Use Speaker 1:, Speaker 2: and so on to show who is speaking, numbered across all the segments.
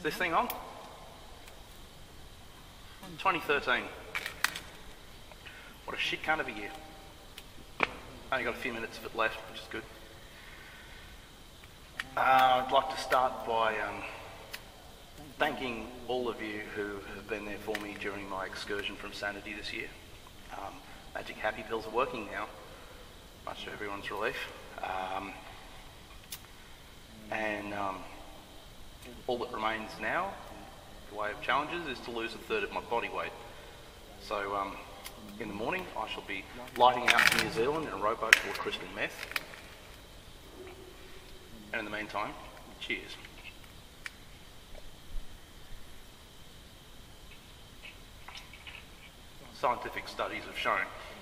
Speaker 1: Is this thing on? 2013. What a shit kind of a year. Only got a few minutes of it left, which is good. Uh, I'd like to start by um, thanking all of you who have been there for me during my excursion from Sanity this year. Um, Magic Happy Pills are working now, much to everyone's relief. Um, and um, all that remains now, the way of challenges, is to lose a third of my body weight. So um, in the morning, I shall be lighting out to New Zealand in a rowboat of crystal meth. And in the meantime, cheers. Scientific studies have shown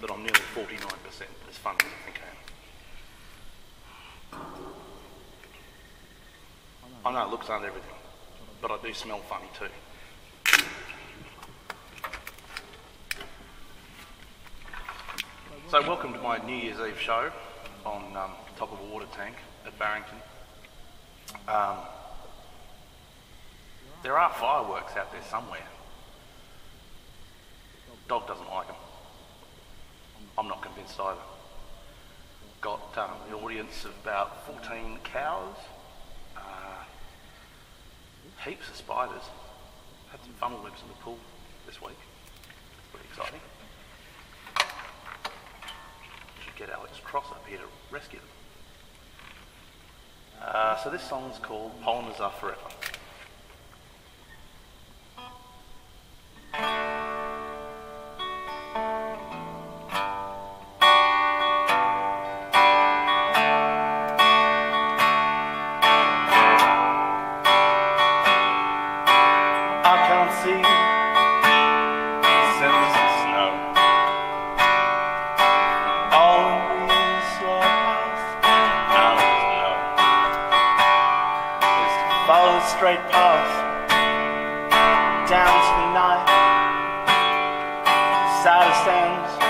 Speaker 1: that I'm nearly 49% as funny as I think I I know it looks aren't everything, but I do smell funny too. So welcome to my New Year's Eve show on um, top of a water tank at Barrington. Um, there are fireworks out there somewhere. Dog doesn't like them. I'm not convinced either. Got um, an audience of about 14 cows, heaps of spiders. Had some funnel webs in the pool this week. Pretty exciting. Should get Alex Cross up here to rescue them. Uh, so this song's called Polymers Are Forever. Saddest ends,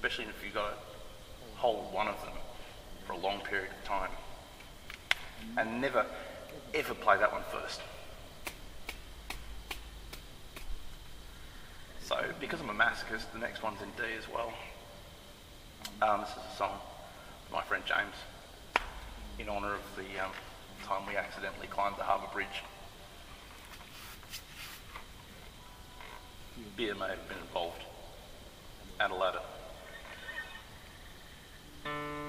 Speaker 1: especially if you've got to hold one of them for a long period of time. And never, ever play that one first. So, because I'm a masochist, the next one's in D as well. Um, this is a song by my friend James in honour of the um, time we accidentally climbed the Harbour Bridge. Beer may have been involved, and a ladder. Thank you.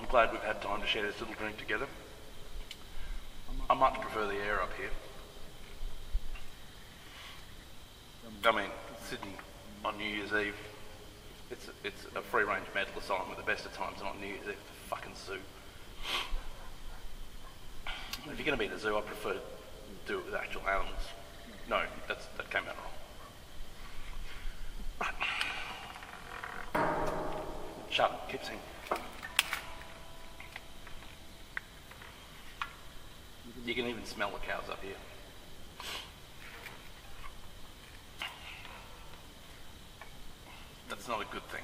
Speaker 1: I'm glad we've had time to share this little drink together. I much prefer the air up here. I mean, Sydney on New Year's Eve, it's a, it's a free range mental asylum with the best of times, and on New Year's Eve, fucking zoo. If you're going to be in a zoo, I prefer to do it with actual animals. No, that's, that came out wrong. Right. Shut up, keep singing. You can even smell the cows up here. That's not a good thing.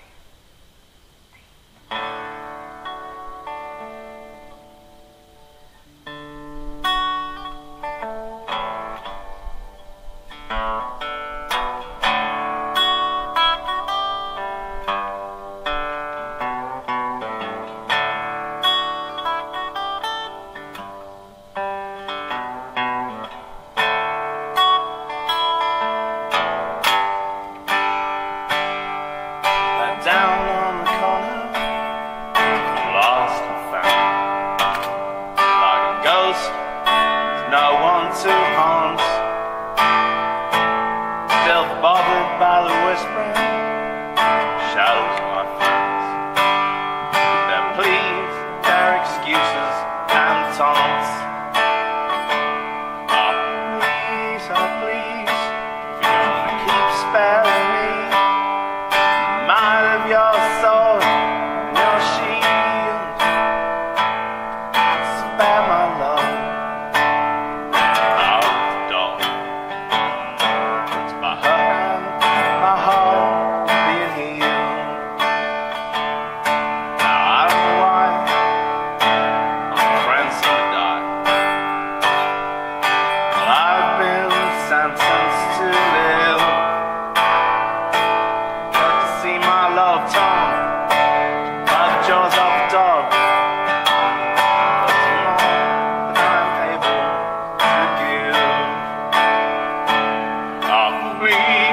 Speaker 1: queen.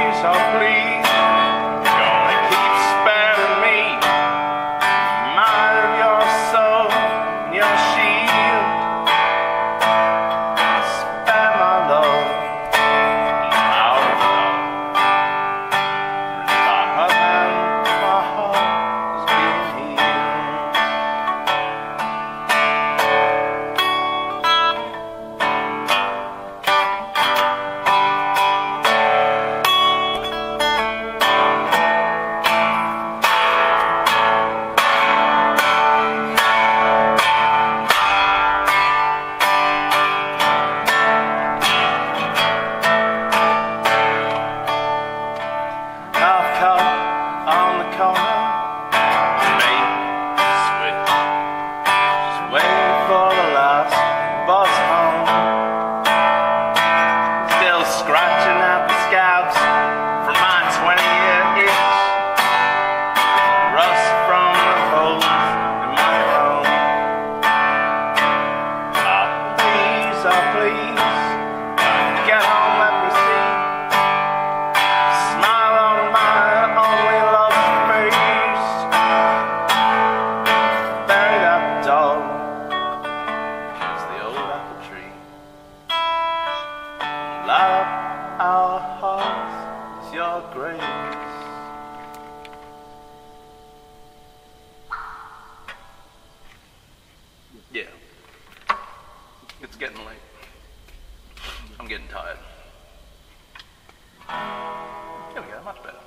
Speaker 1: Yeah. It's getting late. I'm getting tired. There we go, much better.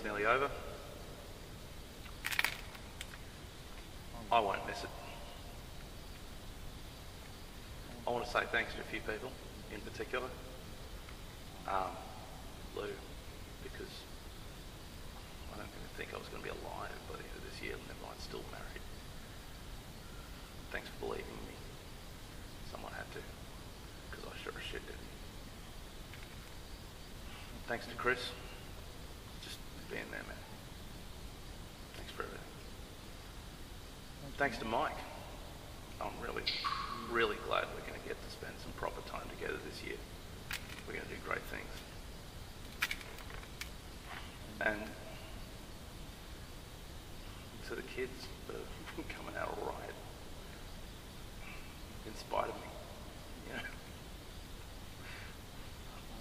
Speaker 1: 2013 is nearly over. I won't miss it. I want to say thanks to a few people in particular. Um, Lou, because I don't even think I was going to be alive by the end of this year, and never mind still married. Thanks for believing me. Someone had to, because I sure as shit didn't. Thanks to Chris, being there, man. Thanks for everything. Thanks to Mike. I'm really, really glad we're going to get to spend some proper time together this year. We're going to do great things. And to the kids are coming out all right, in spite of me, you know.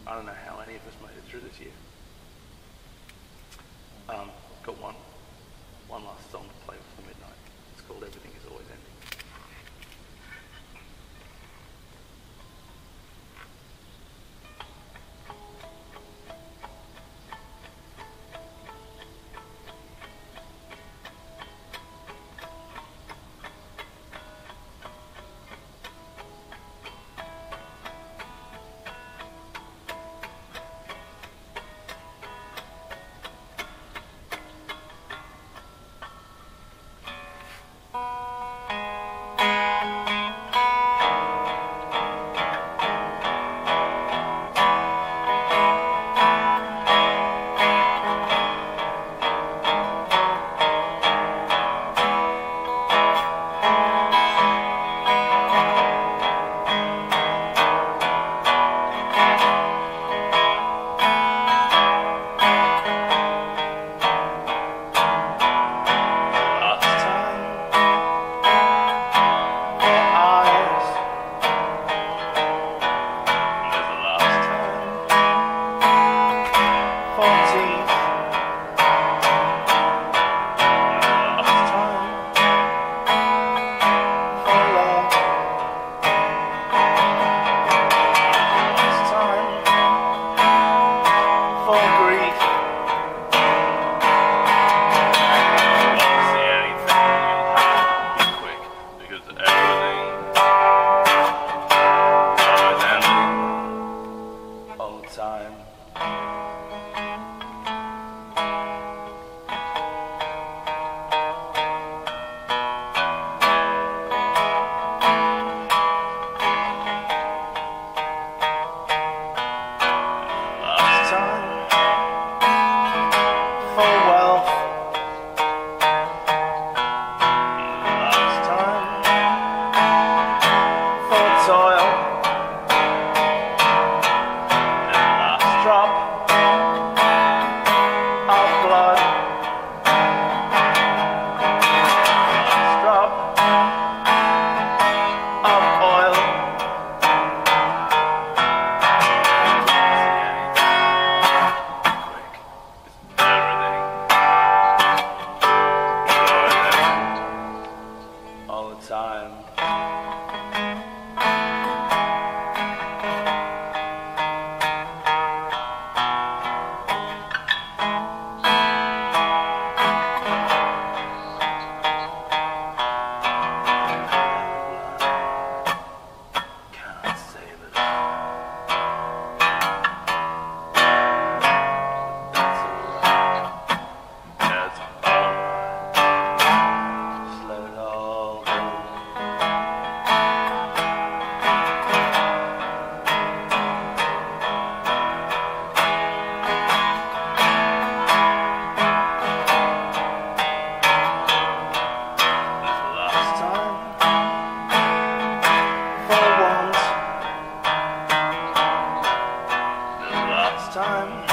Speaker 1: I don't know how any of us made it through this year. One time.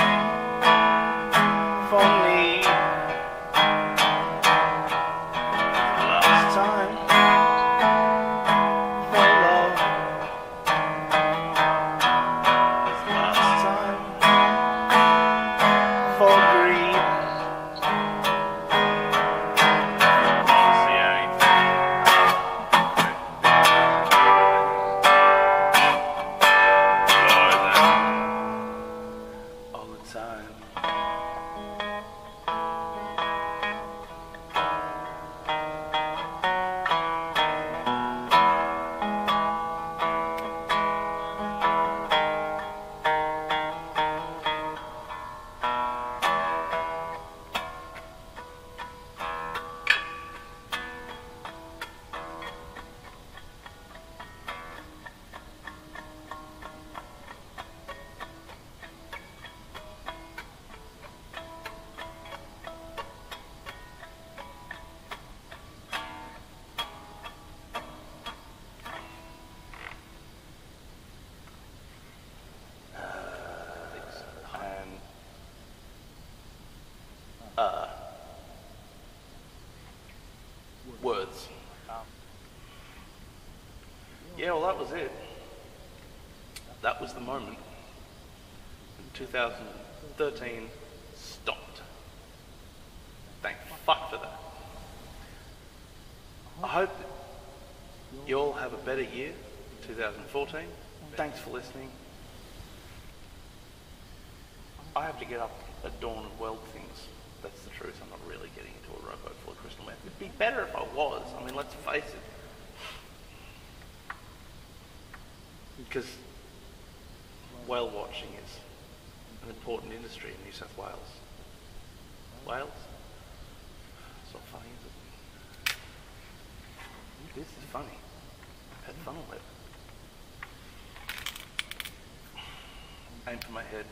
Speaker 1: words. Um, yeah, well, that was it. That was the moment. 2013, stopped. Thank fuck for that. I hope you all have a better year, 2014. Thanks for listening. I have to get up at dawn and weld things. That's the truth. I'm not really getting into a robot. It'd be better if I was. I mean, let's face it. Because whale watching is an important industry in New South Wales. Wales? It's not funny, is it? This is funny. I've had fun with it. Aim for my head.